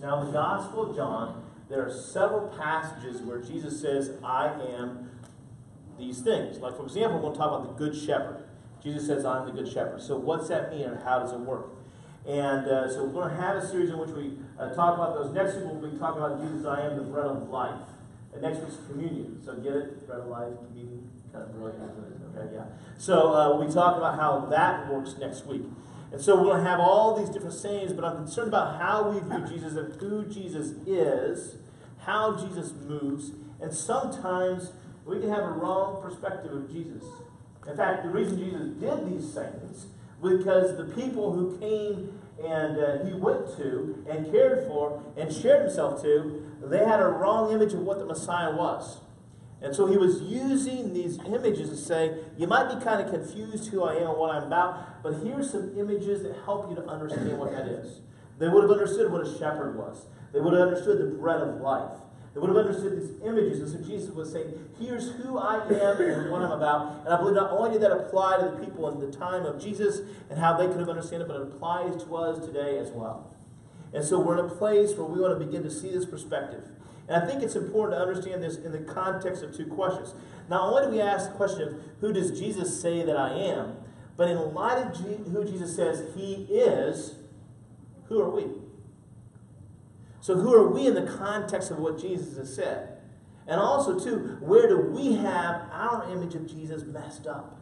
Now, in the Gospel of John, there are several passages where Jesus says, I am these things. Like, for example, we'll talk about the Good Shepherd. Jesus says, I'm the Good Shepherd. So, what's that mean and how does it work? And uh, so, we're going to have a series in which we uh, talk about those. Next week, we'll be talking about Jesus, I am the bread of life. And next week's communion. So, get it? Bread of life, communion. Kind of brilliant, isn't it? Okay, yeah. So, uh, we talk about how that works next week. And so we're going to have all these different sayings, but I'm concerned about how we view Jesus and who Jesus is, how Jesus moves, and sometimes we can have a wrong perspective of Jesus. In fact, the reason Jesus did these things was because the people who came and uh, he went to and cared for and shared himself to, they had a wrong image of what the Messiah was. And so he was using these images to say, you might be kind of confused who I am and what I'm about, but here's some images that help you to understand what that is. They would have understood what a shepherd was. They would have understood the bread of life. They would have understood these images. And so Jesus was saying, here's who I am and what I'm about. And I believe not only did that apply to the people in the time of Jesus and how they could have understood it, but it applies to us today as well. And so we're in a place where we want to begin to see this perspective. And I think it's important to understand this in the context of two questions. Not only do we ask the question of who does Jesus say that I am, but in light of G- who Jesus says he is, who are we? So, who are we in the context of what Jesus has said? And also, too, where do we have our image of Jesus messed up?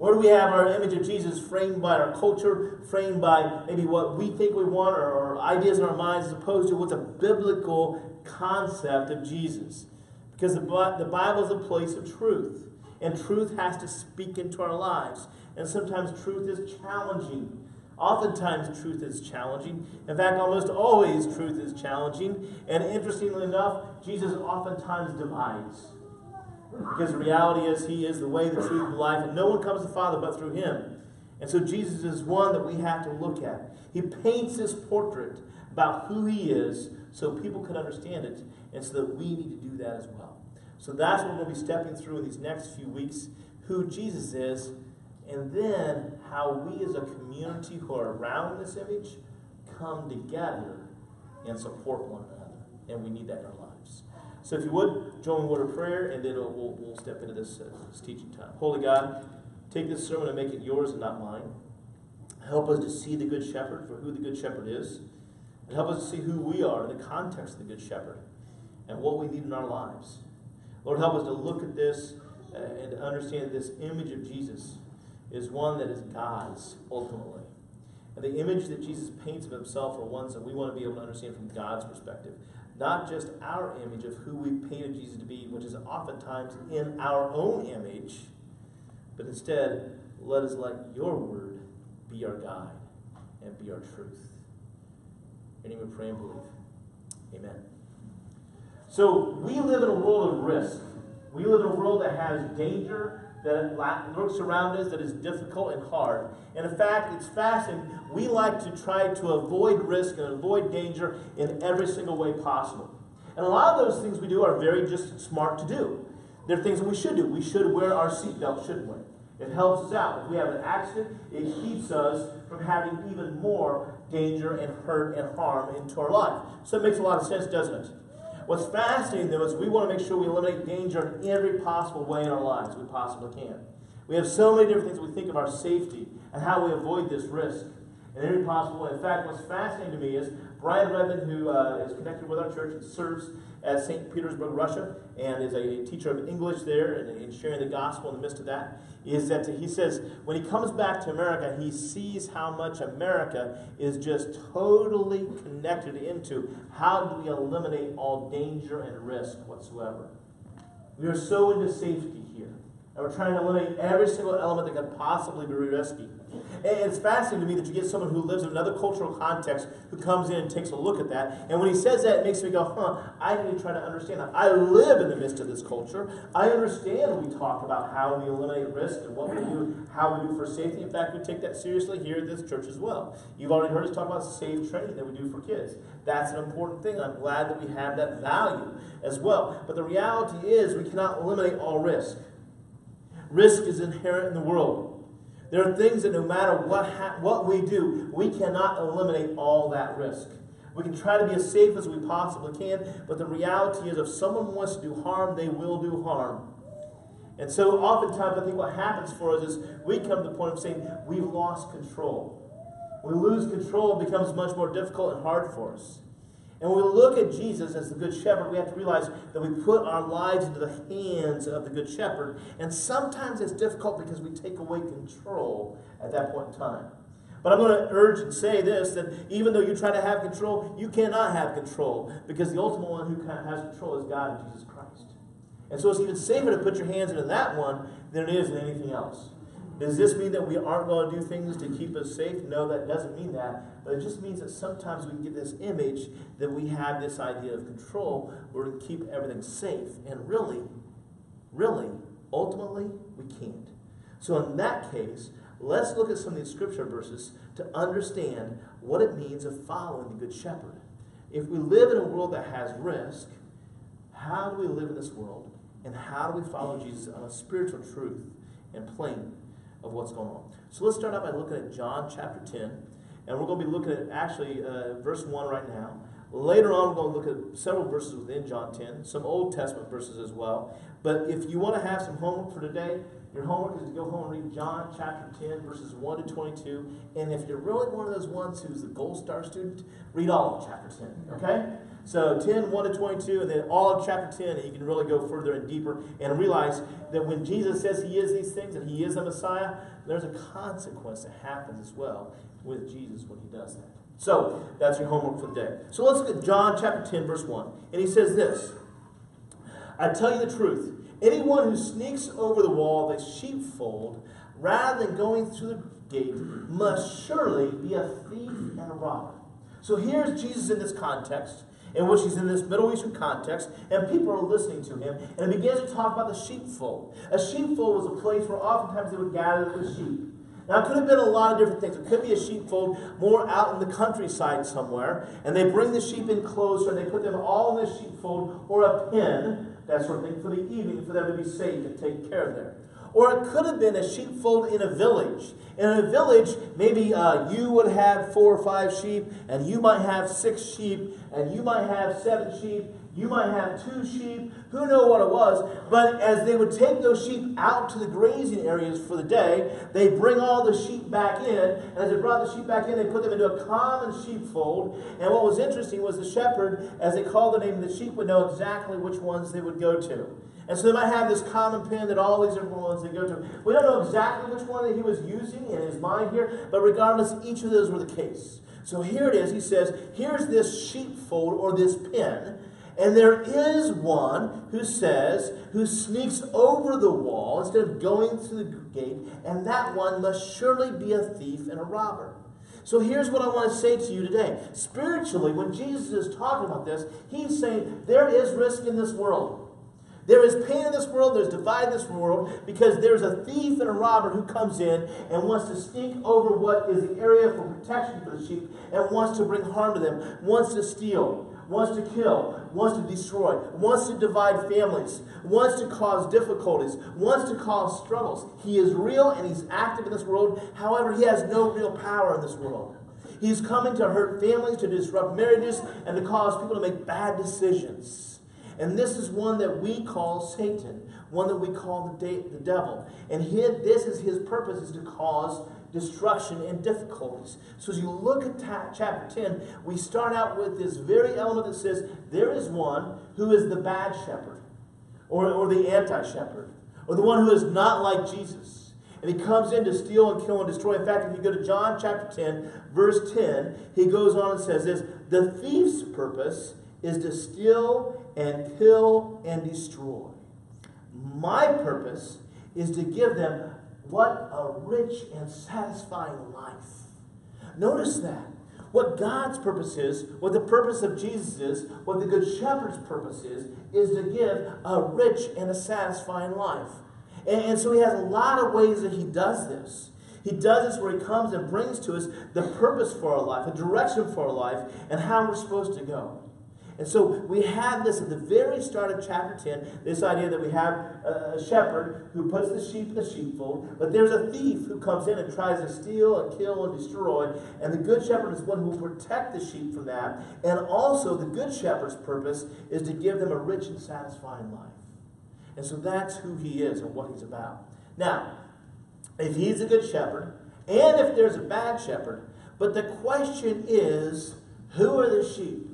Where do we have our image of Jesus framed by our culture, framed by maybe what we think we want or, or ideas in our minds, as opposed to what's a biblical concept of Jesus. Because the Bible is a place of truth, and truth has to speak into our lives. And sometimes truth is challenging. Oftentimes, truth is challenging. In fact, almost always, truth is challenging. And interestingly enough, Jesus oftentimes divides. Because the reality is, He is the way, the truth, and the life, and no one comes to the Father but through Him. And so, Jesus is one that we have to look at. He paints this portrait about who He is so people can understand it, and so that we need to do that as well. So that's what we'll be stepping through in these next few weeks who Jesus is, and then how we as a community who are around this image come together and support one another. And we need that in our lives. So if you would, join word of prayer, and then we'll, we'll step into this, uh, this teaching time. Holy God, take this sermon and make it yours and not mine. Help us to see the Good Shepherd for who the Good Shepherd is. And help us to see who we are in the context of the Good Shepherd and what we need in our lives. Lord, help us to look at this uh, and to understand this image of Jesus is one that is God's ultimately. And the image that Jesus paints of himself are ones that we want to be able to understand from God's perspective. Not just our image of who we've painted Jesus to be, which is oftentimes in our own image, but instead, let us let your word be our guide and be our truth. In name we pray and believe. Amen. So we live in a world of risk. We live in a world that has danger that lurks around us that is difficult and hard. And in fact, it's fascinating. We like to try to avoid risk and avoid danger in every single way possible. And a lot of those things we do are very just smart to do. They're things that we should do. We should wear our seatbelt, shouldn't we? It helps us out. If we have an accident, it keeps us from having even more danger and hurt and harm into our life. So it makes a lot of sense, doesn't it? What's fascinating, though, is we want to make sure we eliminate danger in every possible way in our lives we possibly can. We have so many different things we think of our safety and how we avoid this risk in every possible way. In fact, what's fascinating to me is Brian Redmond, who uh, is connected with our church and serves at St. Petersburg, Russia, and is a teacher of English there and, and sharing the gospel in the midst of that, is that he says when he comes back to America, he sees how much America is just totally connected into how do we eliminate all danger and risk whatsoever. We are so into safety here. And we're trying to eliminate every single element that could possibly be risky. It's fascinating to me that you get someone who lives in another cultural context who comes in and takes a look at that. And when he says that, it makes me go, huh, I need to try to understand that. I live in the midst of this culture. I understand we talk about how we eliminate risk and what we do, how we do for safety. In fact, we take that seriously here at this church as well. You've already heard us talk about safe training that we do for kids. That's an important thing. I'm glad that we have that value as well. But the reality is, we cannot eliminate all risk. Risk is inherent in the world. There are things that no matter what, ha- what we do, we cannot eliminate all that risk. We can try to be as safe as we possibly can, but the reality is if someone wants to do harm, they will do harm. And so oftentimes I think what happens for us is we come to the point of saying we've lost control. When we lose control, it becomes much more difficult and hard for us. And when we look at Jesus as the Good Shepherd, we have to realize that we put our lives into the hands of the Good Shepherd. And sometimes it's difficult because we take away control at that point in time. But I'm going to urge and say this that even though you try to have control, you cannot have control because the ultimate one who has control is God and Jesus Christ. And so it's even safer to put your hands into that one than it is in anything else. Does this mean that we aren't going to do things to keep us safe? No, that doesn't mean that. But it just means that sometimes we get this image that we have this idea of control where we keep everything safe. And really, really, ultimately, we can't. So in that case, let's look at some of these scripture verses to understand what it means of following the Good Shepherd. If we live in a world that has risk, how do we live in this world? And how do we follow Jesus on a spiritual truth and plane of what's going on. So let's start out by looking at John chapter 10. And we're going to be looking at actually uh, verse 1 right now. Later on, we're going to look at several verses within John 10, some Old Testament verses as well. But if you want to have some homework for today, your homework is to go home and read John chapter 10, verses 1 to 22. And if you're really one of those ones who's the gold star student, read all of chapter 10, okay? So 10, 1 to 22, and then all of chapter 10, and you can really go further and deeper and realize that when Jesus says he is these things and he is the Messiah, there's a consequence that happens as well with Jesus when he does that. So that's your homework for the day. So let's look at John chapter 10, verse 1. And he says this I tell you the truth. Anyone who sneaks over the wall of a sheepfold rather than going through the gate must surely be a thief and a robber. So here's Jesus in this context in which he's in this Middle Eastern context, and people are listening to him. And he begins to talk about the sheepfold. A sheepfold was a place where oftentimes they would gather the sheep. Now, it could have been a lot of different things. It could be a sheepfold more out in the countryside somewhere, and they bring the sheep in closer, and they put them all in the sheepfold or a pen, that sort of thing, for the evening, for them to be safe and take care of there. Or it could have been a sheepfold in a village. In a village, maybe uh, you would have four or five sheep, and you might have six sheep, and you might have seven sheep, you might have two sheep, who know what it was. But as they would take those sheep out to the grazing areas for the day, they bring all the sheep back in. And as they brought the sheep back in, they put them into a common sheepfold. And what was interesting was the shepherd, as they called the name of the sheep, would know exactly which ones they would go to. And so they might have this common pen that all these different ones they go to. We don't know exactly which one that he was using in his mind here, but regardless, each of those were the case. So here it is. He says, here's this sheepfold or this pen. And there is one who says, who sneaks over the wall instead of going through the gate, and that one must surely be a thief and a robber. So here's what I want to say to you today. Spiritually, when Jesus is talking about this, he's saying there is risk in this world. There is pain in this world, there's divide in this world, because there's a thief and a robber who comes in and wants to sneak over what is the area for protection for the sheep and wants to bring harm to them, wants to steal, wants to kill, wants to destroy, wants to divide families, wants to cause difficulties, wants to cause struggles. He is real and he's active in this world. However, he has no real power in this world. He's coming to hurt families, to disrupt marriages, and to cause people to make bad decisions. And this is one that we call Satan, one that we call the, de- the devil. And his, this is his purpose, is to cause destruction and difficulties. So as you look at ta- chapter 10, we start out with this very element that says there is one who is the bad shepherd, or, or the anti-shepherd, or the one who is not like Jesus. And he comes in to steal and kill and destroy. In fact, if you go to John chapter 10, verse 10, he goes on and says this The thief's purpose is to steal and kill and destroy. My purpose is to give them what a rich and satisfying life. Notice that. What God's purpose is, what the purpose of Jesus is, what the Good Shepherd's purpose is, is to give a rich and a satisfying life. And, and so he has a lot of ways that he does this. He does this where he comes and brings to us the purpose for our life, a direction for our life, and how we're supposed to go. And so we have this at the very start of chapter 10 this idea that we have a shepherd who puts the sheep in the sheepfold, but there's a thief who comes in and tries to steal and kill and destroy. And the good shepherd is one who will protect the sheep from that. And also, the good shepherd's purpose is to give them a rich and satisfying life. And so that's who he is and what he's about. Now, if he's a good shepherd, and if there's a bad shepherd, but the question is, who are the sheep?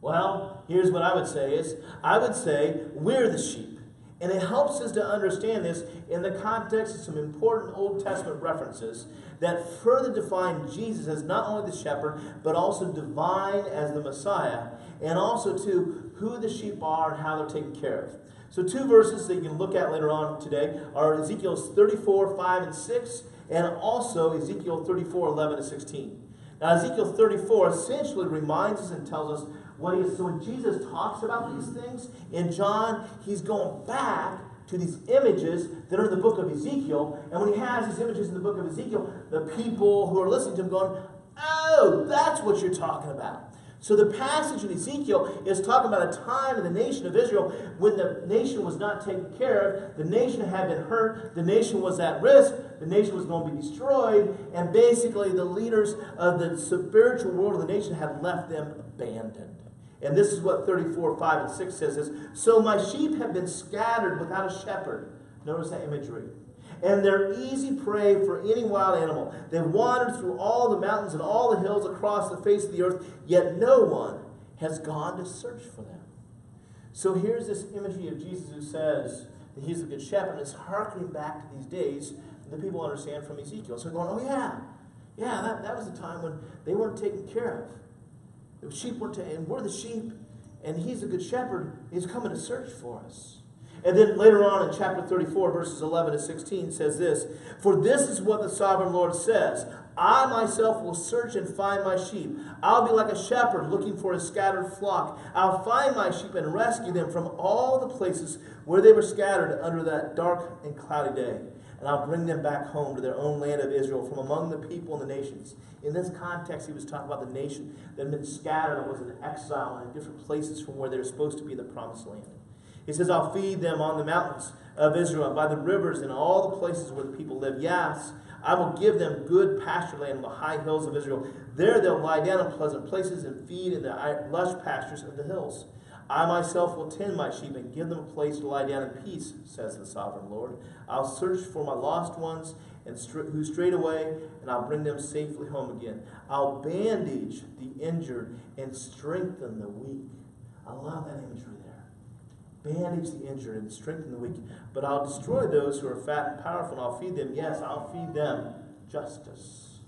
Well, here's what I would say is I would say we're the sheep. And it helps us to understand this in the context of some important Old Testament references that further define Jesus as not only the shepherd, but also divine as the Messiah, and also, to who the sheep are and how they're taken care of. So, two verses that you can look at later on today are Ezekiel 34, 5 and 6, and also Ezekiel 34, 11 to 16. Now, Ezekiel 34 essentially reminds us and tells us So when Jesus talks about these things in John, he's going back to these images that are in the book of Ezekiel. And when he has these images in the book of Ezekiel, the people who are listening to him going, Oh, that's what you're talking about. So the passage in Ezekiel is talking about a time in the nation of Israel when the nation was not taken care of, the nation had been hurt, the nation was at risk, the nation was going to be destroyed, and basically the leaders of the spiritual world of the nation had left them abandoned. And this is what 34, 5, and 6 says is, So my sheep have been scattered without a shepherd. Notice that imagery. And they're easy prey for any wild animal. They've wandered through all the mountains and all the hills across the face of the earth, yet no one has gone to search for them. So here's this imagery of Jesus who says that he's the good shepherd. And it's harkening back to these days that people understand from Ezekiel. So going, oh yeah, yeah, that, that was the time when they weren't taken care of. The sheep were to, and we're the sheep, and he's a good shepherd. He's coming to search for us. And then later on in chapter 34, verses 11 to 16, says this For this is what the sovereign Lord says I myself will search and find my sheep. I'll be like a shepherd looking for a scattered flock. I'll find my sheep and rescue them from all the places where they were scattered under that dark and cloudy day and I'll bring them back home to their own land of Israel from among the people and the nations. In this context, he was talking about the nation that had been scattered and was in exile in different places from where they were supposed to be the promised land. He says, I'll feed them on the mountains of Israel, by the rivers, and all the places where the people live. Yes, I will give them good pasture land on the high hills of Israel. There they'll lie down in pleasant places and feed in the lush pastures of the hills. I myself will tend my sheep and give them a place to lie down in peace, says the sovereign Lord. I'll search for my lost ones and who strayed away, and I'll bring them safely home again. I'll bandage the injured and strengthen the weak. I love that imagery there. Bandage the injured and strengthen the weak. But I'll destroy those who are fat and powerful, and I'll feed them, yes, I'll feed them justice.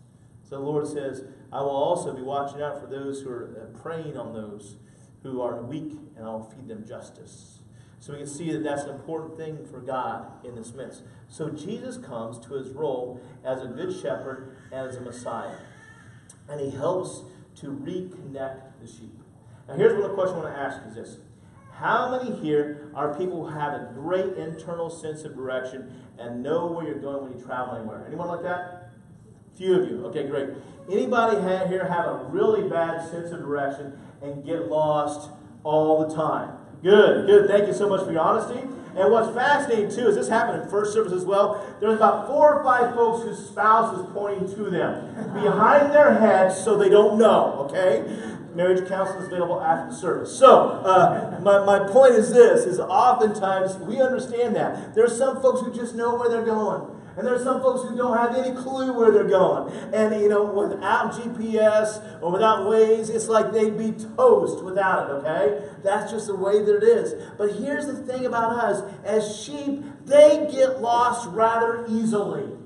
So the Lord says, I will also be watching out for those who are uh, preying on those who are weak, and I will feed them justice. So we can see that that's an important thing for God in this midst. So Jesus comes to his role as a good shepherd and as a Messiah. And he helps to reconnect the sheep. Now here's one the question I want to ask is this. How many here are people who have a great internal sense of direction and know where you're going when you travel anywhere? Anyone like that? Few of you. Okay, great. Anybody here have a really bad sense of direction and get lost all the time? Good, good. Thank you so much for your honesty. And what's fascinating too is this happened in first service as well. There's about four or five folks whose spouse is pointing to them behind their heads so they don't know, okay? Marriage counseling is available after the service. So, uh, my, my point is this, is oftentimes we understand that. There are some folks who just know where they're going. And there's some folks who don't have any clue where they're going. And, you know, without GPS or without Waze, it's like they'd be toast without it, okay? That's just the way that it is. But here's the thing about us as sheep, they get lost rather easily.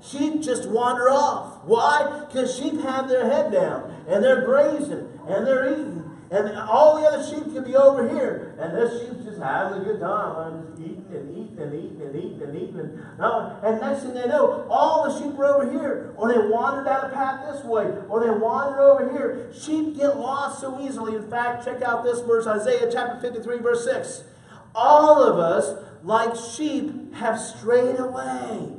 Sheep just wander off. Why? Because sheep have their head down and they're grazing and they're eating. And all the other sheep can be over here. And this sheep just having a good time and eating and eating and eating and eating. And, next thing they know, all the sheep are over here. Or they wander down a path this way. Or they wander over here. Sheep get lost so easily. In fact, check out this verse, Isaiah chapter 53, verse 6. All of us, like sheep, have strayed away.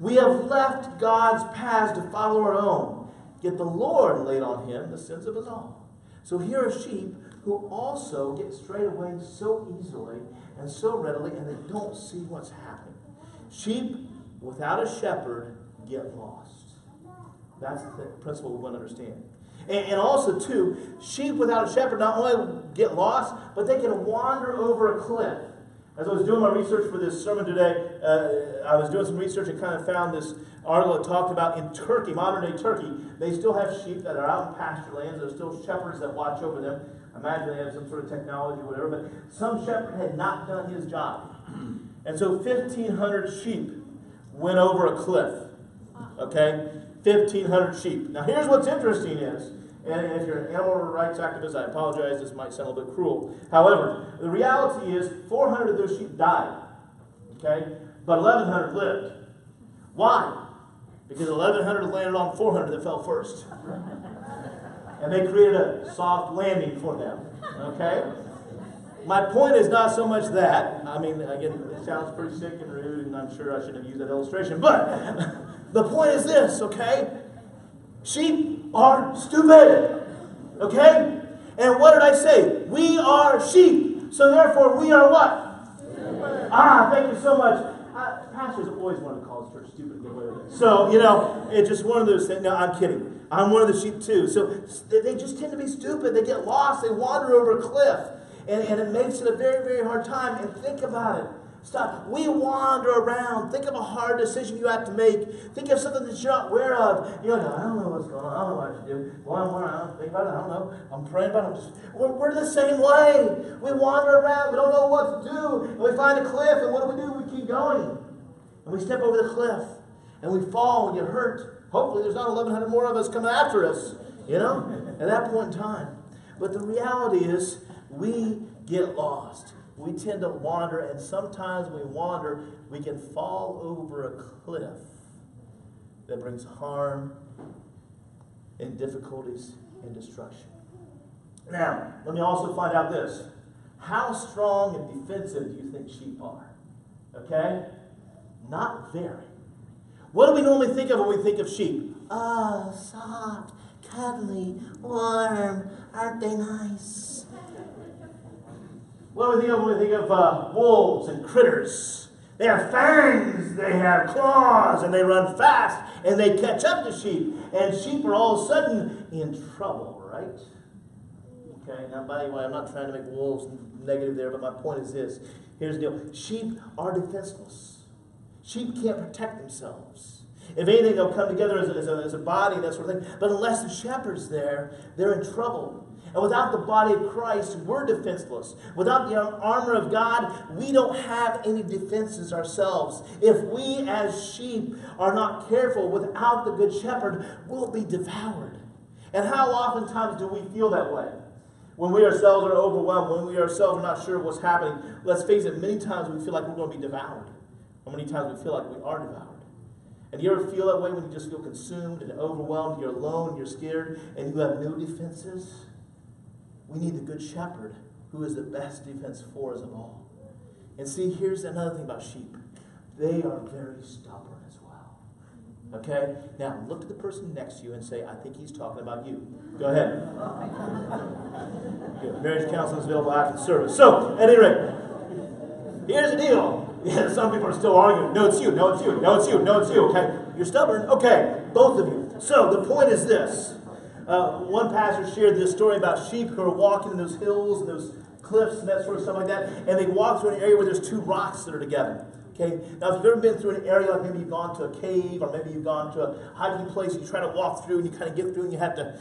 We have left God's paths to follow our own. Yet the Lord laid on him the sins of us all. So here are sheep who also get strayed away so easily and so readily, and they don't see what's happening. Sheep without a shepherd get lost. That's the principle we want to understand. And, and, also, too, sheep without a shepherd not only get lost, but they can wander over a cliff. As I was doing my research for this sermon today, uh, I was doing some research and kind of found this article that talked about in Turkey, modern day Turkey, they still have sheep that are out in pasture lands. There's still shepherds that watch over them. Imagine they have some sort of technology or whatever, but some shepherd had not done his job. And so 1,500 sheep went over a cliff. Okay? 1,500 sheep. Now, here's what's interesting is, and if you're an animal rights activist, I apologize, this might sound a little bit cruel. However, the reality is 400 of those sheep died. Okay? But 1,100 lived. Why? Because 1,100 landed on 400 that fell first. And they created a soft landing for them. Okay? My point is not so much that. I mean, again, it sounds pretty sick and rude, and I'm sure I shouldn't have used that illustration. But the point is this, okay? Sheep are stupid. Okay? And what did I say? We are sheep. So therefore, we are what? Ah, thank you so much. Pastors always want to call the church stupid and get away with it. So, you know, it's just one of those things. No, I'm kidding. I'm one of the sheep too. So they just tend to be stupid. They get lost. They wander over a cliff. And, and it makes it a very, very hard time. And think about it. Stop. We wander around. Think of a hard decision you have to make. Think of something that you're not aware of. You're like, I don't know what's going on. I don't know what to do. Well, I'm, I don't think about it. I don't know. I'm praying about it. We're, we're the same way. We wander around. We don't know what to do. And we find a cliff. And what do we do? We keep going. And we step over the cliff. And we fall and get hurt. Hopefully, there's not 1,100 more of us coming after us, you know, at that point in time. But the reality is, we get lost we tend to wander, and sometimes we wander, we can fall over a cliff that brings harm and difficulties and destruction. Now, let me also find out this. How strong and defensive do you think sheep are? Okay? Not very. What do we normally think of when we think of sheep? Oh, soft, cuddly, warm. Aren't they nice? What do we think of when we think of uh, wolves and critters? They have fangs, they have claws, and they run fast, and they catch up to sheep. And sheep are all of a sudden in trouble, right? Okay, now, by the way, I'm not trying to make wolves negative there, but my point is this. Here's the deal sheep are defenseless, sheep can't protect themselves. If anything, they'll come together as a, as a, as a body, that sort of thing. But unless the shepherd's there, they're in trouble. And without the body of Christ, we're defenseless. Without the armor of God, we don't have any defenses ourselves. If we as sheep are not careful without the good shepherd, we'll be devoured. And how oftentimes do we feel that way? When we ourselves are overwhelmed, when we ourselves are not sure what's happening, let's face it, many times we feel like we're going to be devoured. Or many times we feel like we are devoured. And you ever feel that way when you just feel consumed and overwhelmed, you're alone, you're scared, and you have no defenses? We need the good shepherd who is the best defense for us of all. And see, here's another thing about sheep they are very stubborn as well. Okay? Now, look at the person next to you and say, I think he's talking about you. Go ahead. Good. Marriage counseling is available after the service. So, at any rate, here's the deal. Yeah, some people are still arguing. No, it's you. No, it's you. No, it's you. No, it's you. Okay? You're stubborn. Okay. Both of you. So, the point is this uh, one pastor shared this story about sheep who are walking in those hills and those cliffs and that sort of stuff like that, and they walk through an area where there's two rocks that are together. Okay. Now, if you've ever been through an area like maybe you've gone to a cave or maybe you've gone to a hiking place, and you try to walk through and you kind of get through and you have to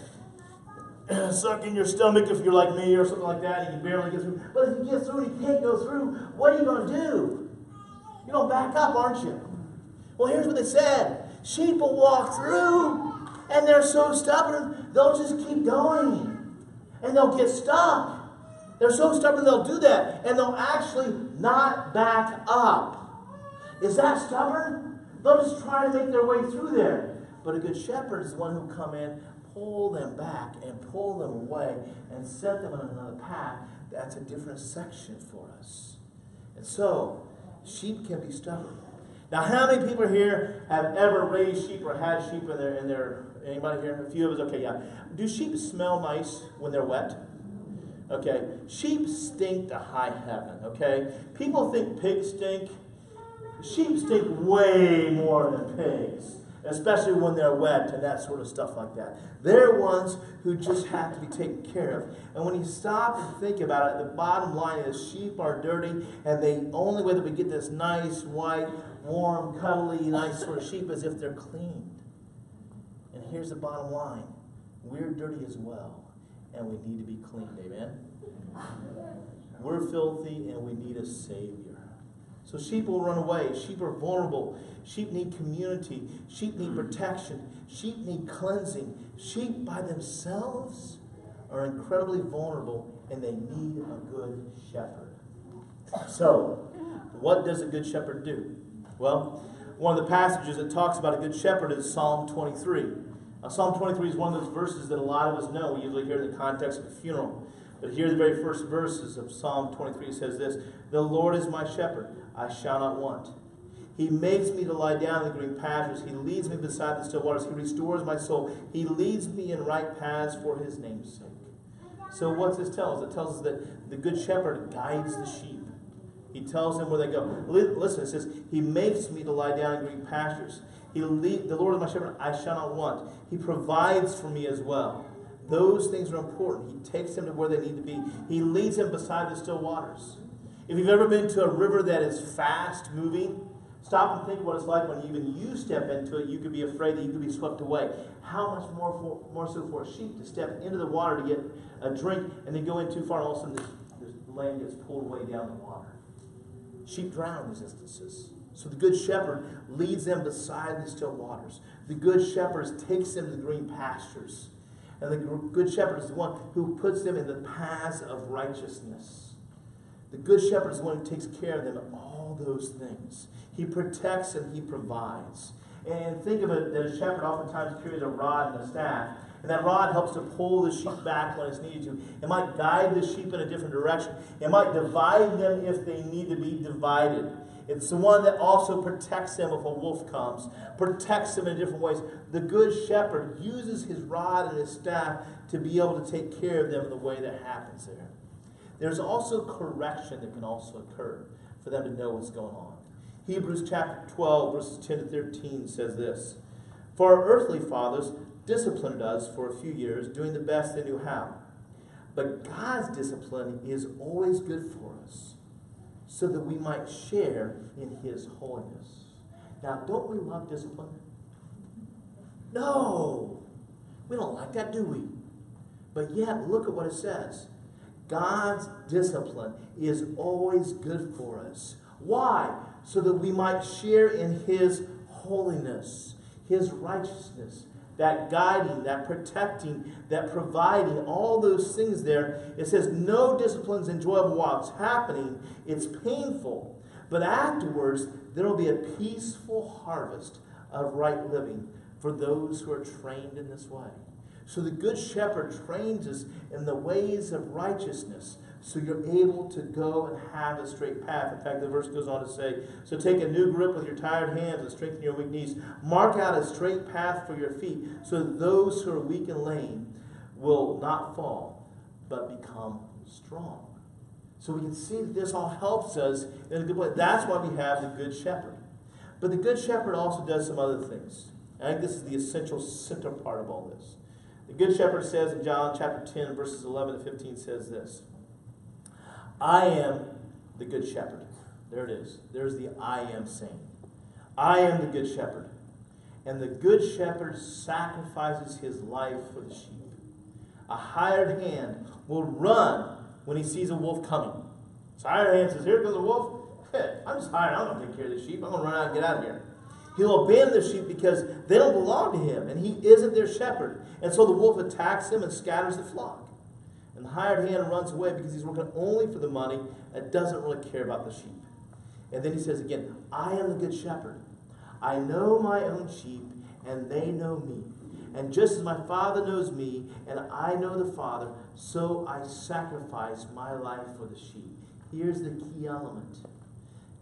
suck in your stomach if you're like me or something like that, and you can barely get through. But if you get through and you can't go through, what are you going to do? You're going back up, aren't you? Well, here's what they said sheep will walk through and they're so stubborn, they'll just keep going. And they'll get stuck. They're so stubborn, they'll do that. And they'll actually not back up. Is that stubborn? They'll just try to make their way through there. But a good shepherd is the one who come in, pull them back, and pull them away, and set them on another path. That's a different section for us. And so, sheep can be stubborn. Now, how many people here have ever raised sheep or had sheep in their in their Anybody here? A few of us? Okay, yeah. Do sheep smell nice when they're wet? Okay. Sheep stink to high heaven, okay? People think pigs stink. Sheep stink way more than pigs especially when they're wet and that sort of stuff like that. They're ones who just have to be taken care of. And when you stop and think about it, the bottom line is sheep are dirty, and the only way that we get this nice, white, warm, cuddly, nice sort of sheep is if they're cleaned. And here's the bottom line we're dirty as well, and we need to be cleaned. Amen? We're filthy, and we need a Savior. So sheep will run away. Sheep are vulnerable. Sheep need community. Sheep need mm. protection. Sheep need cleansing. Sheep by themselves are incredibly vulnerable and they need a good shepherd. So, what does a good shepherd do? Well, one of the passages that talks about a good shepherd is Psalm 23. Now, Psalm 23 is one of those verses that a lot of us know. We usually hear in the context of a funeral. But here, the very first verses of Psalm 23 says this The Lord is my shepherd, I shall not want. He makes me to lie down in the green pastures. He leads me beside the still waters. He restores my soul. He leads me in right paths for his name's sake. So, what's this tell us? It tells us that the good shepherd guides the sheep. He tells them where they go. Listen, it says, He makes me to lie down in green pastures. He lead, the Lord is my shepherd, I shall not want. He provides for me as well. Those things are important. He takes them to where they need to be. He leads them beside the still waters. If you've ever been to a river that is fast moving, Stop and think what it's like when even you step into it, you could be afraid that you could be swept away. How much more for, more so for a sheep to step into the water to get a drink and then go in too far and all of a sudden this land gets pulled away down the water. Sheep drown in these instances. So the good shepherd leads them beside the still waters. The good shepherd takes them to the green pastures. And the good shepherd is the one who puts them in the paths of righteousness. The good shepherd is the one who takes care of them all those things. He protects and he provides. And think of it that a shepherd oftentimes carries a rod and a staff. And that rod helps to pull the sheep back when it's needed to. It might guide the sheep in a different direction. It might divide them if they need to be divided. It's the one that also protects them if a wolf comes, protects them in different ways. The good shepherd uses his rod and his staff to be able to take care of them in the way that happens there. There's also correction that can also occur for them to know what's going on. Hebrews chapter 12, verses 10 to 13 says this For our earthly fathers disciplined us for a few years, doing the best they knew how. But God's discipline is always good for us, so that we might share in His holiness. Now, don't we love discipline? No, we don't like that, do we? But yet, look at what it says God's discipline is always good for us. Why? so that we might share in his holiness, his righteousness, that guiding, that protecting, that providing, all those things there. It says, no discipline's enjoyable while it's happening, it's painful. But afterwards, there will be a peaceful harvest of right living for those who are trained in this way. So the Good Shepherd trains us in the ways of righteousness so you're able to go and have a straight path. In fact, the verse goes on to say, So take a new grip with your tired hands and strengthen your weak knees. Mark out a straight path for your feet, so that those who are weak and lame will not fall, but become strong. So we can see that this all helps us in a good way. That's why we have the Good Shepherd. But the Good Shepherd also does some other things. I think this is the essential center part of all this. The Good Shepherd says in John chapter 10, verses 11 to 15, says this. I am the good shepherd. There it is. There's the I am saying. I am the good shepherd. And the good shepherd sacrifices his life for the sheep. A hired hand will run when he sees a wolf coming. So hired hand says, Here comes a wolf. I'm just hired. I'm going to take care of the sheep. I'm going to run out and get out of here. He'll abandon the sheep because they don't belong to him, and he isn't their shepherd. And so the wolf attacks him and scatters the flock. And the hired hand runs away because he's working only for the money and doesn't really care about the sheep. And then he says again, I am the good shepherd. I know my own sheep, and they know me. And just as my Father knows me, and I know the Father, so I sacrifice my life for the sheep. Here's the key element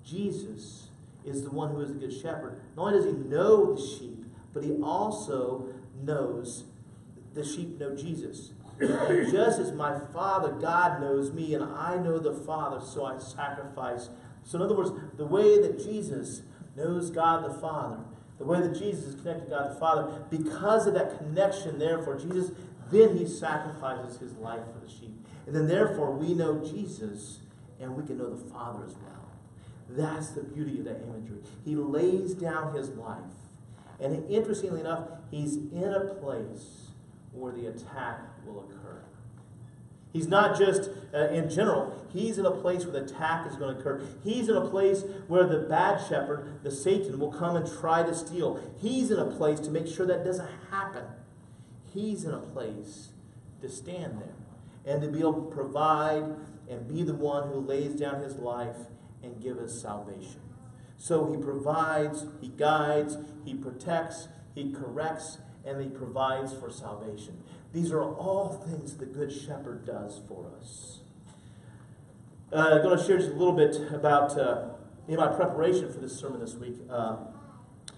Jesus is the one who is the good shepherd. Not only does he know the sheep, but he also knows, the sheep know Jesus. And just as my Father, God, knows me, and I know the Father, so I sacrifice. So, in other words, the way that Jesus knows God the Father, the way that Jesus is connected to God the Father, because of that connection, therefore, Jesus, then he sacrifices his life for the sheep. And then, therefore, we know Jesus, and we can know the Father as well. That's the beauty of that imagery. He lays down his life. And interestingly enough, he's in a place where the attack will occur. He's not just uh, in general, he's in a place where the attack is going to occur. He's in a place where the bad shepherd, the Satan, will come and try to steal. He's in a place to make sure that doesn't happen. He's in a place to stand there and to be able to provide and be the one who lays down his life and give us salvation. So he provides, he guides, he protects, he corrects, and he provides for salvation. These are all things the Good Shepherd does for us. Uh, I'm going to share just a little bit about, uh, in my preparation for this sermon this week, uh,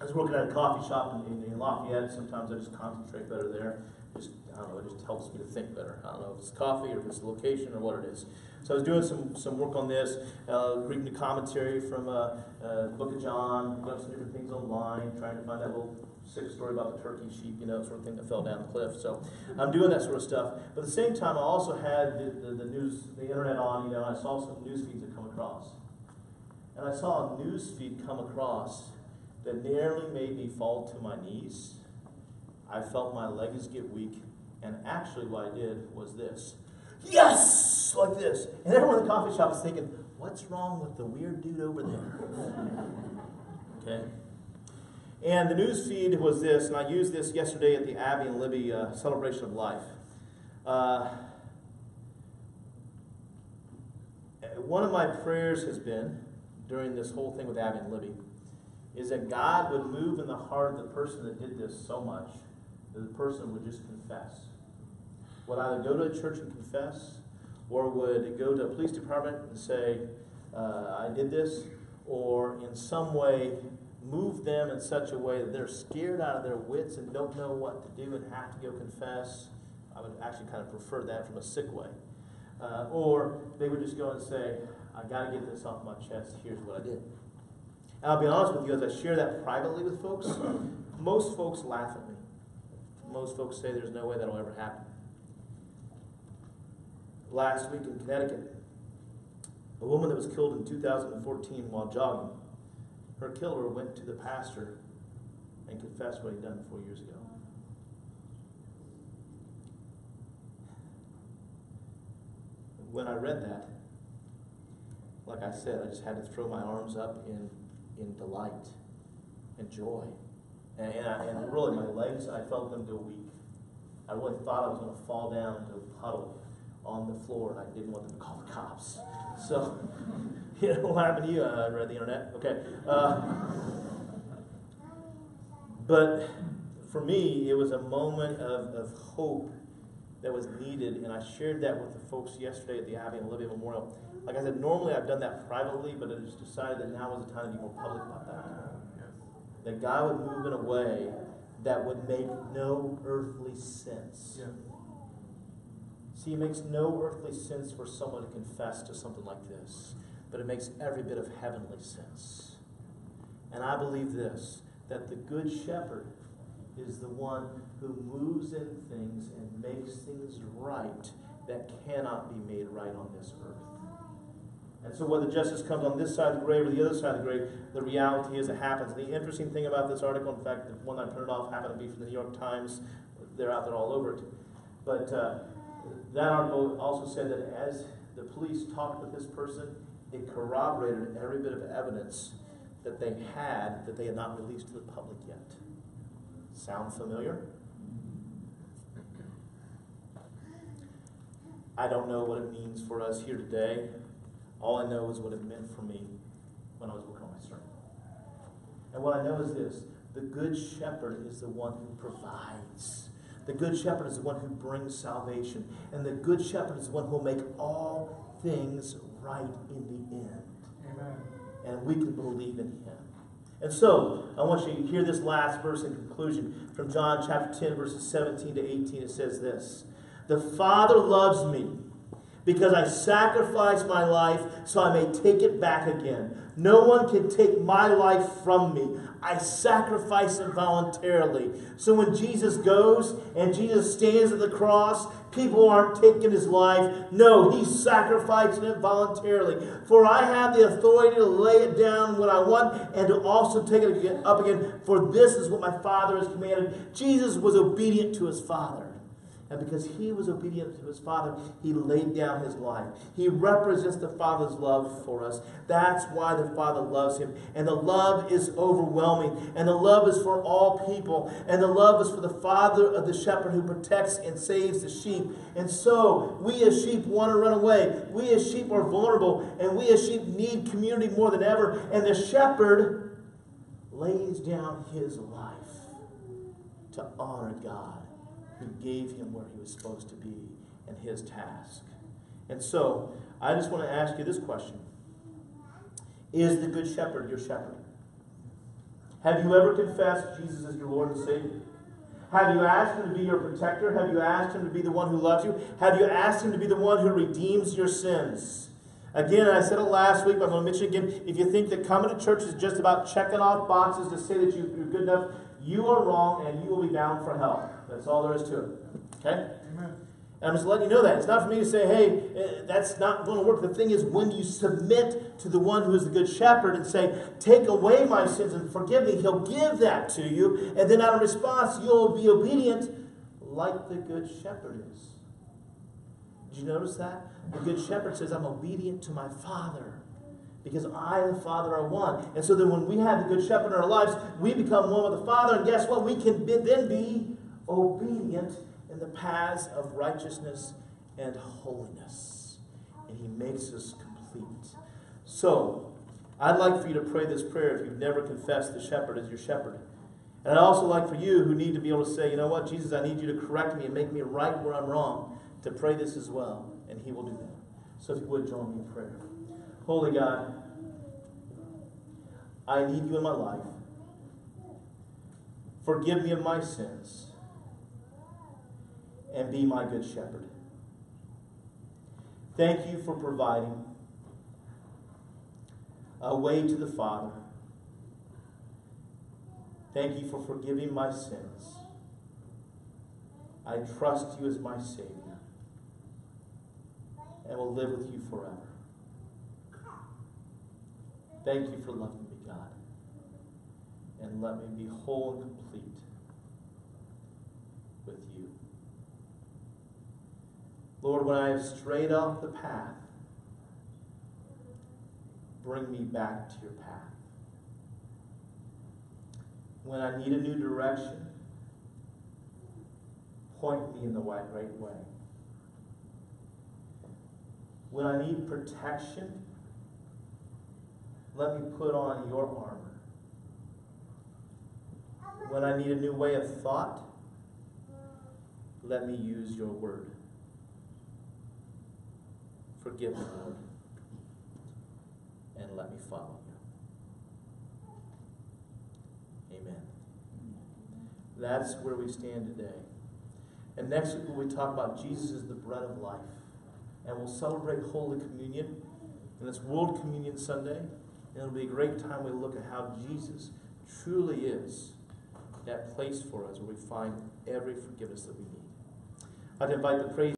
I was working at a coffee shop in, in, in Lafayette. Sometimes I just concentrate better there. Just, I don't know, it just helps me to think better. I don't know if it's coffee or if it's location or what it is. So I was doing some, some work on this, uh, reading the commentary from uh, uh, book of John, doing some different things online, trying to find that little sick story about the Turkey sheep, you know, sort of thing that fell down the cliff. So I'm doing that sort of stuff. But at the same time, I also had the, the, the news, the internet on, you know, I saw some news feeds that come across. And I saw a news feed come across that nearly made me fall to my knees. I felt my legs get weak, and actually what I did was this. Yes! Like this. And everyone in the coffee shop is thinking, what's wrong with the weird dude over there? okay? And the news feed was this, and I used this yesterday at the Abby and Libby uh, celebration of life. Uh, one of my prayers has been during this whole thing with Abby and Libby is that God would move in the heart of the person that did this so much that the person would just confess. Would either go to a church and confess, or would go to a police department and say, uh, I did this, or in some way move them in such a way that they're scared out of their wits and don't know what to do and have to go confess. I would actually kind of prefer that from a sick way. Uh, or they would just go and say, I got to get this off my chest. Here's what I did. And I'll be honest with you, as I share that privately with folks, most folks laugh at me. Most folks say there's no way that'll ever happen. Last week in Connecticut, a woman that was killed in 2014 while jogging, her killer went to the pastor and confessed what he'd done four years ago. When I read that, like I said, I just had to throw my arms up in, in delight and joy. And, and, I, and really, my legs, I felt them go weak. I really thought I was going to fall down into a puddle on the floor, and I didn't want them to call the cops. So, you know, what happened to you? I read the internet. Okay. Uh, but for me, it was a moment of, of hope that was needed, and I shared that with the folks yesterday at the Abby and Olivia Memorial. Like I said, normally I've done that privately, but I just decided that now was the time to be more public about that. That God would move in a way that would make no earthly sense. Yeah. See, it makes no earthly sense for someone to confess to something like this, but it makes every bit of heavenly sense. And I believe this that the Good Shepherd is the one who moves in things and makes things right that cannot be made right on this earth. And so, whether justice comes on this side of the grave or the other side of the grave, the reality is it happens. The interesting thing about this article, in fact, the one I printed off happened to be from the New York Times. They're out there all over it. But uh, that article also said that as the police talked with this person, it corroborated every bit of evidence that they had that they had not released to the public yet. Sound familiar? I don't know what it means for us here today. All I know is what it meant for me when I was working on my sermon. And what I know is this the Good Shepherd is the one who provides. The Good Shepherd is the one who brings salvation. And the Good Shepherd is the one who will make all things right in the end. Amen. And we can believe in him. And so, I want you to hear this last verse in conclusion from John chapter 10, verses 17 to 18. It says this The Father loves me because I sacrifice my life so I may take it back again. No one can take my life from me. I sacrifice it voluntarily. So when Jesus goes and Jesus stands at the cross, people aren't taking his life. No, he's sacrificing it voluntarily. For I have the authority to lay it down when I want and to also take it up again. For this is what my Father has commanded. Jesus was obedient to his Father. And because he was obedient to his Father, he laid down his life. He represents the Father's love for us. That's why the Father loves him. And the love is overwhelming. And the love is for all people. And the love is for the Father of the shepherd who protects and saves the sheep. And so, we as sheep want to run away. We as sheep are vulnerable. And we as sheep need community more than ever. And the shepherd lays down his life to honor God who gave him where he was supposed to be and his task. And so, I just want to ask you this question Is the Good Shepherd your shepherd? Have you ever confessed Jesus as your Lord and Savior? Have you asked Him to be your protector? Have you asked Him to be the one who loves you? Have you asked Him to be the one who redeems your sins? Again, I said it last week, but I'm going to mention again. If you think that coming to church is just about checking off boxes to say that you're good enough, you are wrong and you will be bound for hell. That's all there is to it. Okay? Amen. And I'm just letting you know that. It's not for me to say, hey, eh, that's not going to work. The thing is, when you submit to the one who is the good shepherd and say, take away my sins and forgive me, he'll give that to you. And then out of response, you'll be obedient like the good shepherd is. Did you notice that? The good shepherd says, I'm obedient to my father because I and the Father are one. And so then when we have the Good Shepherd in our lives, we become one with the Father. And guess what? We can then be obedient in the paths of righteousness and holiness. And He makes us complete. So, I'd like for you to pray this prayer if you've never confessed the shepherd as your shepherd. And I'd also like for you who need to be able to say, you know what, Jesus, I need you to correct me and make me right where I'm wrong, to pray this as well. And He will do that. So if you would join me in prayer. Holy God, I need you in my life. Forgive me of my sins and be my good shepherd. Thank you for providing a way to the Father. Thank you for forgiving my sins. I trust you as my Savior and will live with you forever. Thank you for loving me, God. And let me be whole and complete with you. Lord, when I have strayed off the path, bring me back to your path. When I need a new direction, point me in the right way. When I need protection, let me put on your armor. When I need a new way of thought, let me use your word. Forgive me, Lord, and let me follow you. Amen. That's where we stand today. And next week, we talk about Jesus is the bread of life. And we'll celebrate Holy Communion. And it's World Communion Sunday. And it'll be a great time we look at how Jesus truly is that place for us where we find every forgiveness that we need. I'd invite the praise.